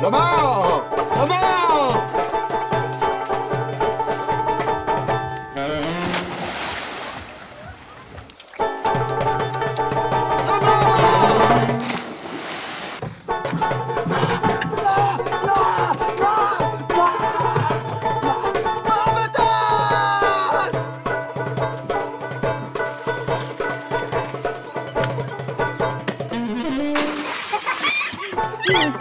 넘어! 넘어! Thank